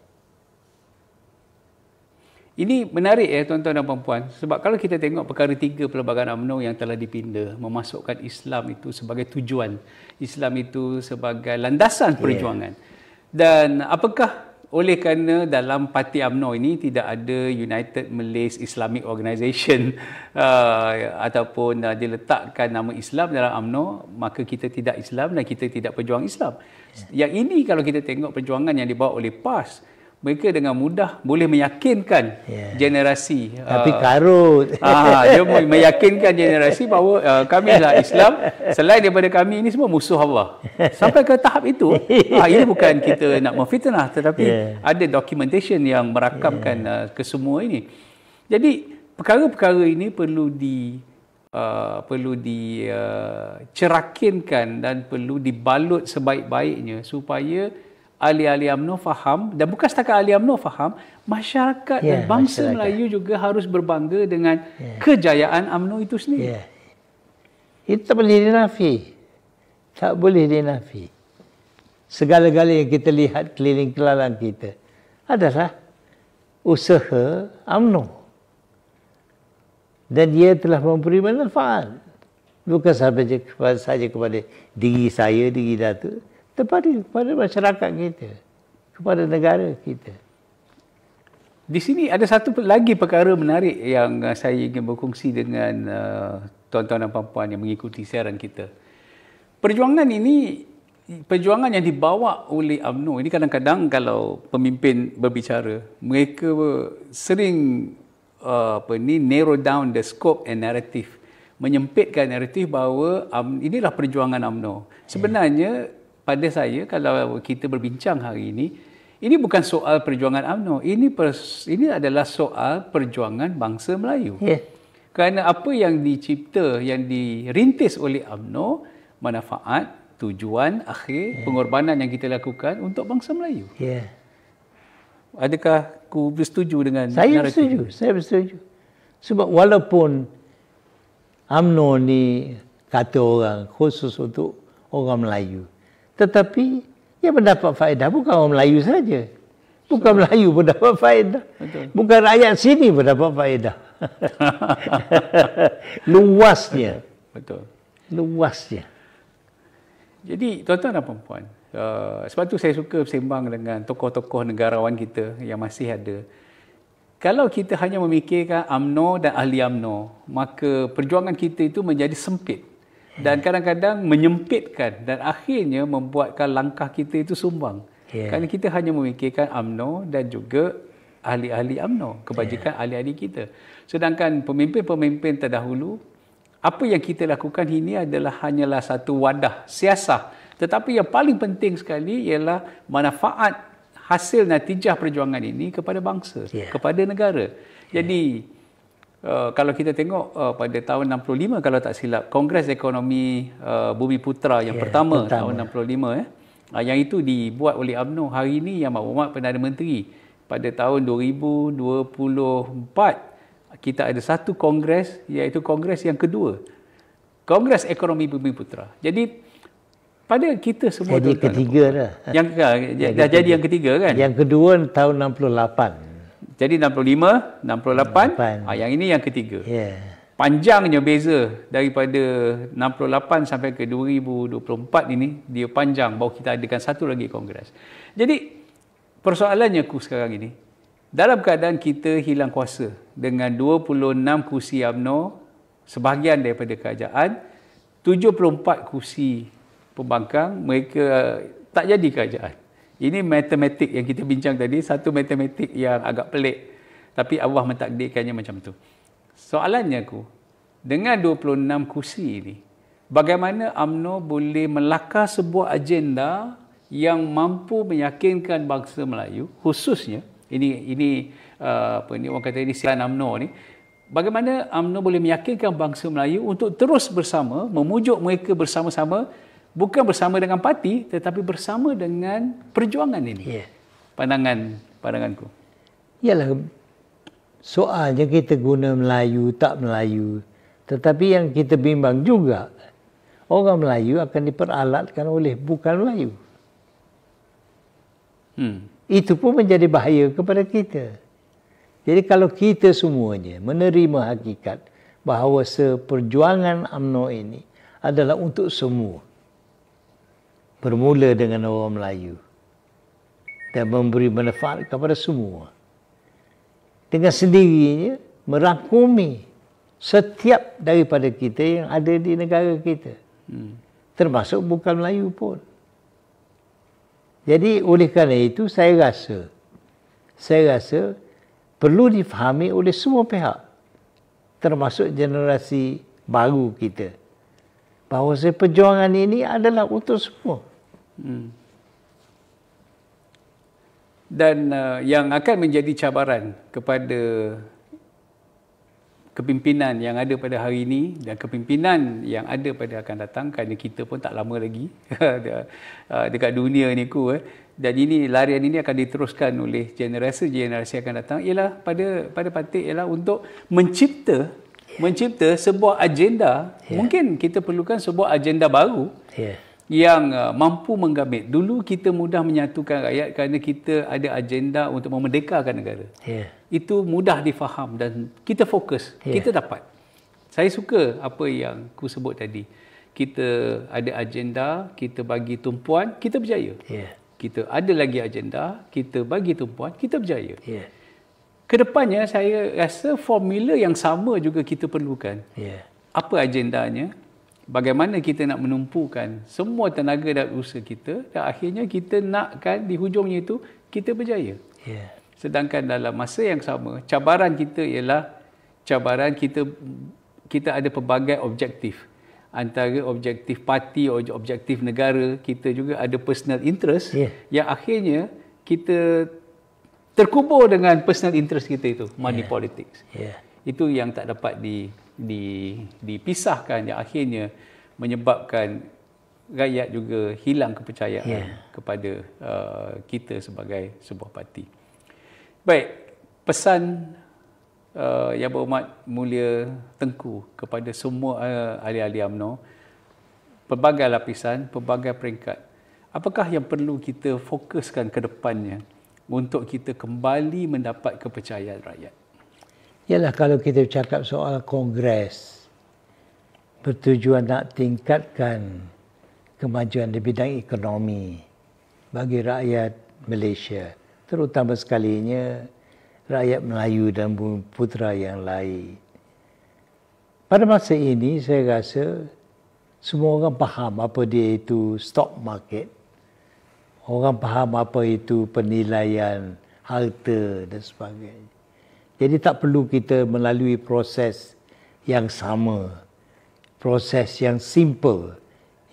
Ini menarik ya tuan-tuan dan puan-puan sebab kalau kita tengok perkara tiga pelbagai UMNO yang telah dipinda memasukkan Islam itu sebagai tujuan, Islam itu sebagai landasan perjuangan. Yeah. Dan apakah oleh kerana dalam parti UMNO ini tidak ada United Malays Islamic Organisation uh, ataupun uh, diletakkan nama Islam dalam UMNO maka kita tidak Islam dan kita tidak berjuang Islam. Yeah. Yang ini kalau kita tengok perjuangan yang dibawa oleh PAS mereka dengan mudah boleh meyakinkan yeah. generasi tapi uh, karut ah dia meyakinkan generasi bahawa uh, kami adalah Islam selain daripada kami ini semua musuh Allah sampai ke tahap itu ah ini bukan kita nak memfitnah tetapi yeah. ada documentation yang merakamkan yeah. uh, kesemua ini jadi perkara-perkara ini perlu di uh, perlu dicerakinkan uh, dan perlu dibalut sebaik-baiknya supaya ahli-ahli UMNO faham dan bukan setakat ahli UMNO faham masyarakat yeah, dan bangsa masyarakat. Melayu juga harus berbangga dengan yeah. kejayaan UMNO itu sendiri. Yeah. Itu tak boleh dinafi. Tak boleh dinafi. Segala-gala yang kita lihat keliling kelalang kita adalah usaha UMNO. Dan dia telah memberi manfaat. Bukan sahaja kepada, sahaja kepada diri saya, diri Datuk kepada kepada masyarakat kita, kepada negara kita. Di sini ada satu lagi perkara menarik yang uh, saya ingin berkongsi dengan uh, tuan-tuan dan puan-puan yang mengikuti siaran kita. Perjuangan ini perjuangan yang dibawa oleh UMNO ini kadang-kadang kalau pemimpin berbicara mereka sering uh, apa ni narrow down the scope and narrative menyempitkan naratif bahawa um, inilah perjuangan UMNO. Sebenarnya pada saya kalau kita berbincang hari ini ini bukan soal perjuangan UMNO ini pers, ini adalah soal perjuangan bangsa Melayu yeah. kerana apa yang dicipta yang dirintis oleh UMNO manfaat tujuan akhir yeah. pengorbanan yang kita lakukan untuk bangsa Melayu yeah. adakah ku bersetuju dengan saya naratif? bersetuju saya bersetuju sebab walaupun UMNO ni kata orang khusus untuk orang Melayu tetapi ia mendapat faedah bukan orang Melayu saja. Bukan Melayu pun dapat faedah. Betul. Bukan rakyat sini pun dapat faedah. Luasnya. Betul. Luasnya. Jadi tuan-tuan dan puan uh, sebab tu saya suka bersembang dengan tokoh-tokoh negarawan kita yang masih ada. Kalau kita hanya memikirkan AMNO dan ahli AMNO, maka perjuangan kita itu menjadi sempit dan kadang-kadang menyempitkan dan akhirnya membuatkan langkah kita itu sumbang. Yeah. Kerana kita hanya memikirkan AMNO dan juga ahli-ahli AMNO, kebajikan yeah. ahli-ahli kita. Sedangkan pemimpin-pemimpin terdahulu, apa yang kita lakukan ini adalah hanyalah satu wadah siasah. Tetapi yang paling penting sekali ialah manfaat hasil natijah perjuangan ini kepada bangsa, yeah. kepada negara. Jadi Uh, kalau kita tengok uh, pada tahun 65 kalau tak silap Kongres Ekonomi uh, Bumi Putra yang yeah, pertama, pertama. tahun 65 eh. Uh, yang itu dibuat oleh AMNO hari ini yang maklumat Perdana Menteri. Pada tahun 2024 kita ada satu kongres iaitu kongres yang kedua. Kongres Ekonomi Bumi Putra. Jadi pada kita semua jadi ketiga dah. yang, dah, yang dah ketiga. jadi yang ketiga kan? Yang kedua tahun 68 jadi 65, 68. 68. Ha, yang ini yang ketiga. Yeah. Panjangnya beza daripada 68 sampai ke 2024 ini, dia panjang bahawa kita adakan satu lagi kongres. Jadi, persoalannya aku sekarang ini, dalam keadaan kita hilang kuasa dengan 26 kursi UMNO, sebahagian daripada kerajaan, 74 kursi pembangkang, mereka tak jadi kerajaan. Ini matematik yang kita bincang tadi, satu matematik yang agak pelik. Tapi Allah mentakdirkannya macam tu. Soalannya aku, dengan 26 kursi ini, bagaimana AMNO boleh melakar sebuah agenda yang mampu meyakinkan bangsa Melayu, khususnya, ini ini uh, apa ni orang kata ini silan AMNO ni, bagaimana AMNO boleh meyakinkan bangsa Melayu untuk terus bersama, memujuk mereka bersama-sama bukan bersama dengan parti tetapi bersama dengan perjuangan ini. Yeah. Pandangan pandanganku. Yalah soalnya kita guna Melayu tak Melayu tetapi yang kita bimbang juga orang Melayu akan diperalatkan oleh bukan Melayu. Hmm. Itu pun menjadi bahaya kepada kita. Jadi kalau kita semuanya menerima hakikat bahawa seperjuangan UMNO ini adalah untuk semua bermula dengan orang Melayu dan memberi manfaat kepada semua. Dengan sendirinya merangkumi setiap daripada kita yang ada di negara kita. Hmm. Termasuk bukan Melayu pun. Jadi oleh kerana itu saya rasa saya rasa perlu difahami oleh semua pihak termasuk generasi baru kita bahawa perjuangan ini adalah untuk semua. Hmm. Dan uh, yang akan menjadi cabaran kepada kepimpinan yang ada pada hari ini dan kepimpinan yang ada pada akan datang kerana kita pun tak lama lagi uh, dekat dunia ni ku eh. dan ini larian ini akan diteruskan oleh generasi-generasi akan datang ialah pada pada patik ialah untuk mencipta mencipta sebuah agenda yeah. mungkin kita perlukan sebuah agenda baru yeah. Yang uh, mampu menggamit dulu kita mudah menyatukan rakyat kerana kita ada agenda untuk memerdekakan negara yeah. itu mudah difaham dan kita fokus yeah. kita dapat saya suka apa yang ku sebut tadi kita ada agenda kita bagi tumpuan kita berjaya yeah. kita ada lagi agenda kita bagi tumpuan kita berjaya yeah kedepannya saya rasa formula yang sama juga kita perlukan. Yeah. Apa agendanya? Bagaimana kita nak menumpukan semua tenaga dan usaha kita dan akhirnya kita nakkan di hujungnya itu kita berjaya. Yeah. Sedangkan dalam masa yang sama, cabaran kita ialah cabaran kita kita ada pelbagai objektif. Antara objektif parti, objektif negara, kita juga ada personal interest yeah. yang akhirnya kita terkubur dengan personal interest kita itu money yeah. politics yeah. itu yang tak dapat di, di dipisahkan yang akhirnya menyebabkan rakyat juga hilang kepercayaan yeah. kepada uh, kita sebagai sebuah parti baik pesan uh, yang berhormat mulia tengku kepada semua uh, ahli-ahli UMNO pelbagai lapisan pelbagai peringkat apakah yang perlu kita fokuskan ke depannya untuk kita kembali mendapat kepercayaan rakyat? Yalah kalau kita cakap soal kongres bertujuan nak tingkatkan kemajuan di bidang ekonomi bagi rakyat Malaysia, terutama sekalinya rakyat Melayu dan putra yang lain. Pada masa ini saya rasa semua orang faham apa dia itu stock market orang faham apa itu penilaian harta dan sebagainya. Jadi tak perlu kita melalui proses yang sama. Proses yang simple,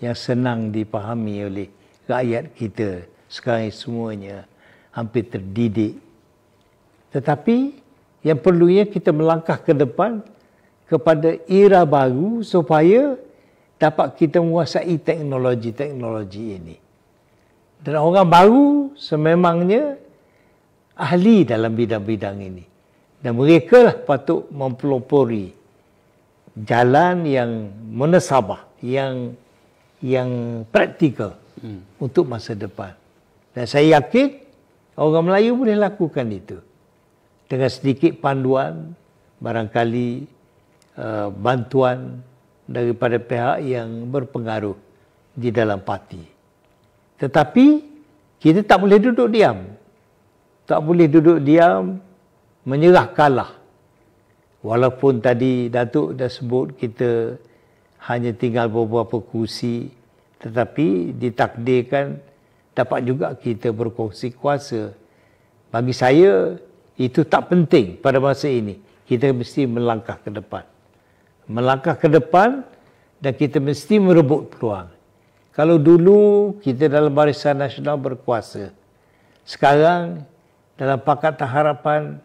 yang senang dipahami oleh rakyat kita sekarang semuanya hampir terdidik. Tetapi yang perlunya kita melangkah ke depan kepada era baru supaya dapat kita menguasai teknologi-teknologi ini. Dan orang baru sememangnya ahli dalam bidang-bidang ini. Dan mereka lah patut mempelopori jalan yang menesabah, yang yang praktikal hmm. untuk masa depan. Dan saya yakin orang Melayu boleh lakukan itu. Dengan sedikit panduan, barangkali uh, bantuan daripada pihak yang berpengaruh di dalam parti. Tetapi kita tak boleh duduk diam. Tak boleh duduk diam menyerah kalah. Walaupun tadi Datuk dah sebut kita hanya tinggal beberapa kursi tetapi ditakdirkan dapat juga kita berkongsi kuasa. Bagi saya itu tak penting pada masa ini. Kita mesti melangkah ke depan. Melangkah ke depan dan kita mesti merebut peluang. Kalau dulu kita dalam Barisan Nasional berkuasa, sekarang dalam Pakatan Harapan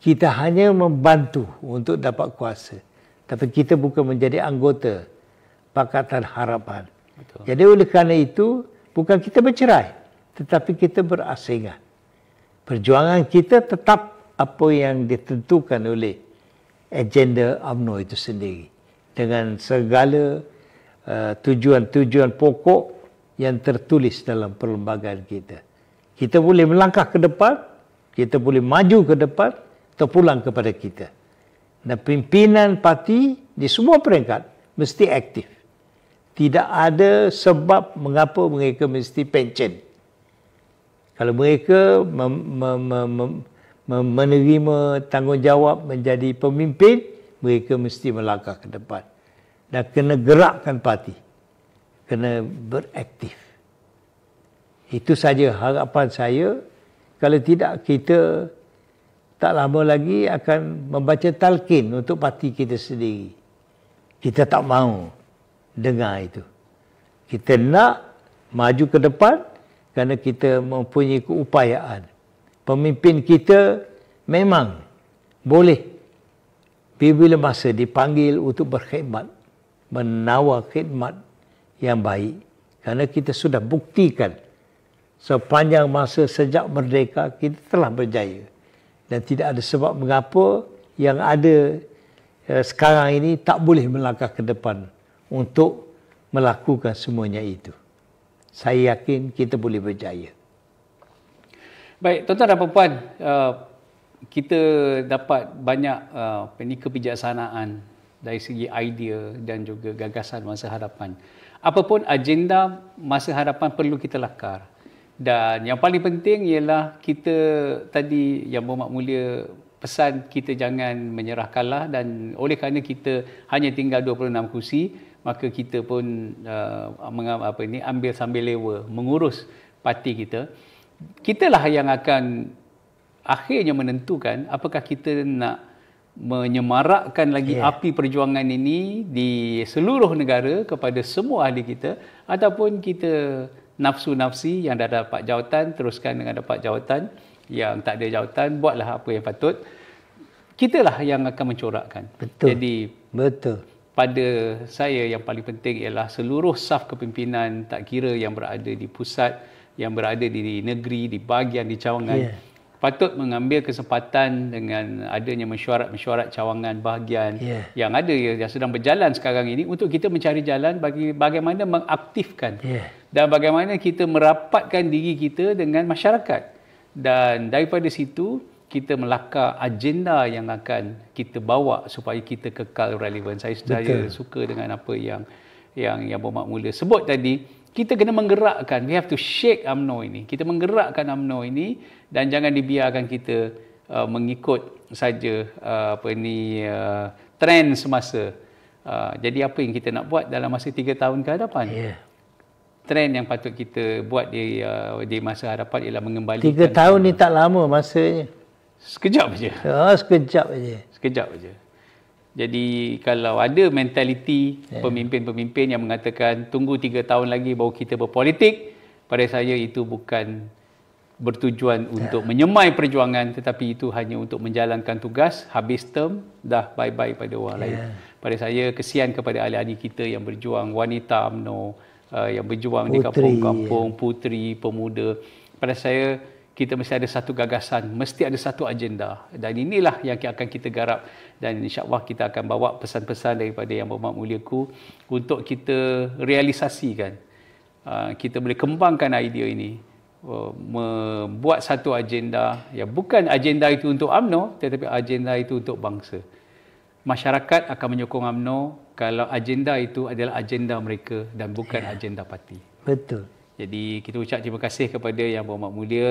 kita hanya membantu untuk dapat kuasa. Tapi kita bukan menjadi anggota Pakatan Harapan. Betul. Jadi oleh kerana itu, bukan kita bercerai, tetapi kita berasingan. Perjuangan kita tetap apa yang ditentukan oleh agenda UMNO itu sendiri. Dengan segala Uh, tujuan-tujuan pokok yang tertulis dalam perlembagaan kita. Kita boleh melangkah ke depan, kita boleh maju ke depan, terpulang kepada kita. Dan pimpinan parti di semua peringkat mesti aktif. Tidak ada sebab mengapa mereka mesti pencen. Kalau mereka mem- mem- mem- mem- menerima tanggungjawab menjadi pemimpin, mereka mesti melangkah ke depan dan kena gerakkan parti. Kena beraktif. Itu saja harapan saya Kalau tidak kita tak lama lagi akan membaca talqin untuk parti kita sendiri. Kita tak mau dengar itu. Kita nak maju ke depan kerana kita mempunyai keupayaan. Pemimpin kita memang boleh bila masa dipanggil untuk berkhidmat, menawar khidmat yang baik. Kerana kita sudah buktikan sepanjang masa sejak merdeka kita telah berjaya dan tidak ada sebab mengapa yang ada eh, sekarang ini tak boleh melangkah ke depan untuk melakukan semuanya itu. Saya yakin kita boleh berjaya. Baik, tuan-tuan dan puan uh, kita dapat banyak uh, kebijaksanaan dari segi idea dan juga gagasan masa hadapan. Apapun agenda masa hadapan perlu kita lakar. Dan yang paling penting ialah kita tadi yang bermak mulia pesan kita jangan menyerah kalah dan oleh kerana kita hanya tinggal 26 kursi maka kita pun uh, apa ini ambil sambil lewa mengurus parti kita kitalah yang akan akhirnya menentukan apakah kita nak menyemarakkan lagi yeah. api perjuangan ini di seluruh negara kepada semua ahli kita ataupun kita nafsu-nafsi yang dah dapat jawatan teruskan dengan dapat jawatan. Yang tak ada jawatan buatlah apa yang patut. Kitalah yang akan mencorakkan. Betul. Jadi betul. pada saya yang paling penting ialah seluruh saf kepimpinan tak kira yang berada di pusat yang berada di negeri di bahagian di cawangan yeah. patut mengambil kesempatan dengan adanya mesyuarat-mesyuarat cawangan bahagian yeah. yang ada yang sedang berjalan sekarang ini untuk kita mencari jalan bagi bagaimana mengaktifkan yeah dan bagaimana kita merapatkan diri kita dengan masyarakat. Dan daripada situ kita melakar agenda yang akan kita bawa supaya kita kekal relevan. Saya saya suka dengan apa yang yang yang bermak mula sebut tadi. Kita kena menggerakkan. We have to shake amno ini. Kita menggerakkan amno ini dan jangan dibiarkan kita uh, mengikut saja uh, apa ni uh, trend semasa. Uh, jadi apa yang kita nak buat dalam masa 3 tahun ke hadapan? Yeah trend yang patut kita buat di uh, di masa hadapan ialah mengembalikan tiga tahun ni tak lama masanya sekejap aja oh, sekejap aja sekejap aja jadi kalau ada mentaliti yeah. pemimpin-pemimpin yang mengatakan tunggu tiga tahun lagi baru kita berpolitik pada saya itu bukan bertujuan yeah. untuk menyemai perjuangan tetapi itu hanya untuk menjalankan tugas habis term dah bye-bye pada orang yeah. lain pada saya kesian kepada ahli-ahli kita yang berjuang wanita UMNO uh, yang berjuang puteri, di kampung-kampung ya. puteri pemuda. Pada saya kita mesti ada satu gagasan mesti ada satu agenda. Dan inilah yang akan kita garap. Dan insyaallah kita akan bawa pesan-pesan daripada yang berhormat muliaku untuk kita realisasikan uh, kita boleh kembangkan idea ini uh, membuat satu agenda yang bukan agenda itu untuk AMNO tetapi agenda itu untuk bangsa. Masyarakat akan menyokong AMNO kalau agenda itu adalah agenda mereka dan bukan ya. agenda parti. Betul. Jadi kita ucap terima kasih kepada Yang Berhormat Mulia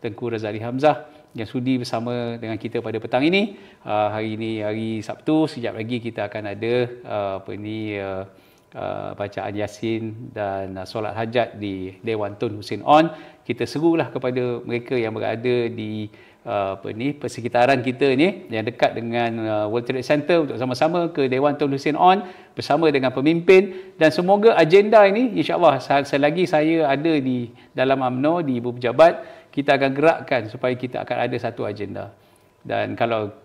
Tengku Razali Hamzah yang sudi bersama dengan kita pada petang ini. Uh, hari ini hari Sabtu, sekejap lagi kita akan ada uh, apa ini uh, uh, bacaan Yasin dan uh, solat hajat di Dewan Tun Hussein On. Kita serulah kepada mereka yang berada di apa ni persekitaran kita ni yang dekat dengan uh, World Trade Center untuk sama-sama ke Dewan Tun Hussein On bersama dengan pemimpin. Dan semoga agenda ini insyaallah selagi saya ada di dalam AMNO di ibu pejabat kita akan gerakkan supaya kita akan ada satu agenda. Dan kalau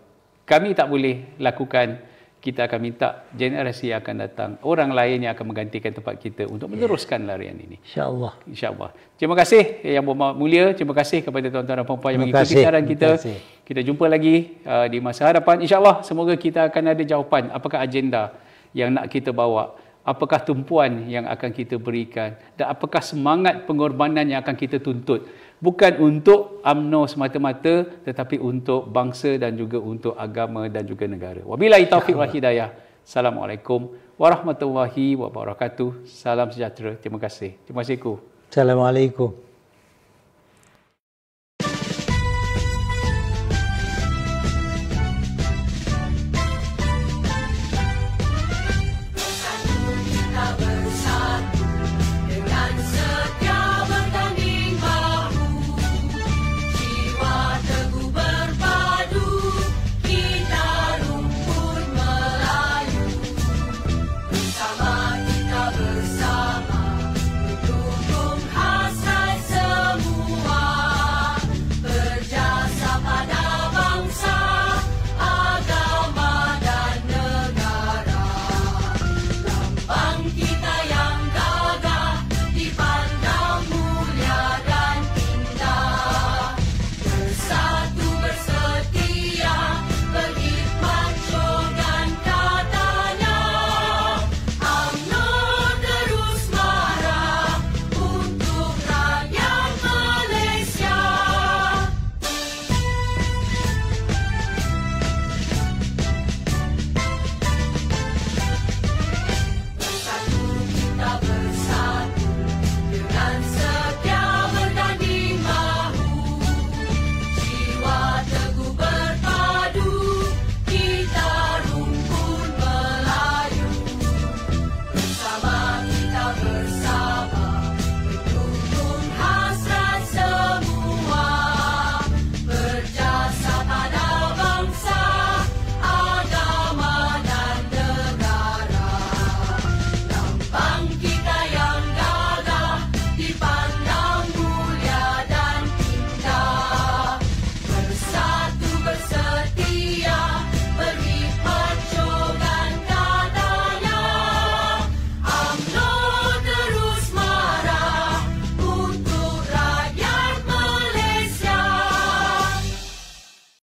kami tak boleh lakukan kita akan minta generasi yang akan datang orang lain yang akan menggantikan tempat kita untuk meneruskan larian ini. Insyaallah. Insyaallah. Terima kasih yang mulia terima kasih kepada tuan-tuan dan puan-puan yang mengikuti siaran kita. kita jumpa lagi uh, di masa hadapan. Insyaallah semoga kita akan ada jawapan. Apakah agenda yang nak kita bawa? Apakah tumpuan yang akan kita berikan? Dan apakah semangat pengorbanan yang akan kita tuntut bukan untuk UMNO semata-mata tetapi untuk bangsa dan juga untuk agama dan juga negara. Wabillahi taufiq wal hidayah. Assalamualaikum warahmatullahi wabarakatuh. Salam sejahtera. Terima kasih. Terima kasih. Assalamualaikum.